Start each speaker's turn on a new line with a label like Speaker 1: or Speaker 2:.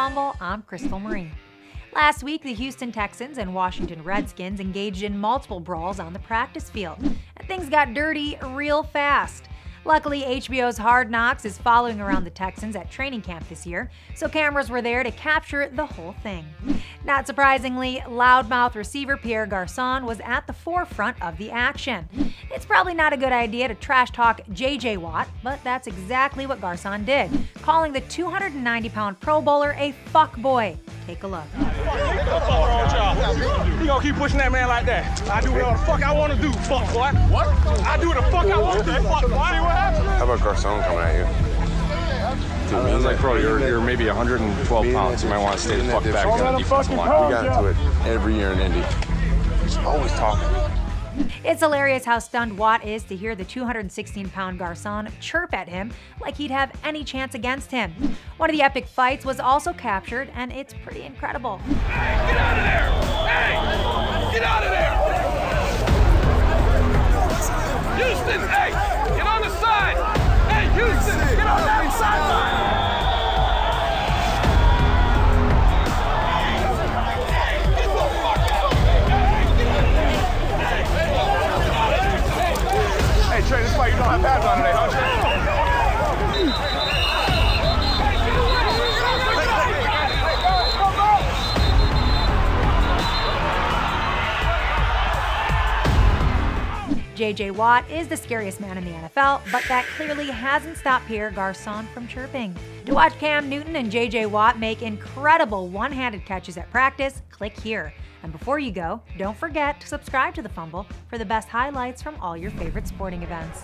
Speaker 1: Fumble, I'm Crystal Marie. Last week, the Houston Texans and Washington Redskins engaged in multiple brawls on the practice field, and things got dirty real fast. Luckily, HBO's Hard Knocks is following around the Texans at training camp this year, so cameras were there to capture the whole thing. Not surprisingly, loudmouth receiver Pierre Garcon was at the forefront of the action. It's probably not a good idea to trash talk JJ Watt, but that's exactly what Garcon did, calling the 290 pound Pro Bowler a fuckboy. Take a look.
Speaker 2: You gonna keep pushing that man like that? I do whatever the fuck I wanna do, fuck boy. What? I do what the fuck I wanna do, fuck boy.
Speaker 3: How about Garcon coming at you?
Speaker 4: Dude, I was like, bro, you're, you're maybe 112 pounds. You might want to stay the fuck back. You got defensive line.
Speaker 3: We got into it every year in Indy. He's always talking.
Speaker 1: It's hilarious how stunned Watt is to hear the 216 pound Garcon chirp at him like he'd have any chance against him. One of the epic fights was also captured, and it's pretty incredible.
Speaker 2: Hey, get out of there! Hey, get out of there! Houston, hey, Have pads on today, huh,
Speaker 1: JJ Watt is the scariest man in the NFL, but that clearly hasn't stopped Pierre Garcon from chirping. To watch Cam Newton and JJ Watt make incredible one handed catches at practice, click here. And before you go, don't forget to subscribe to The Fumble for the best highlights from all your favorite sporting events.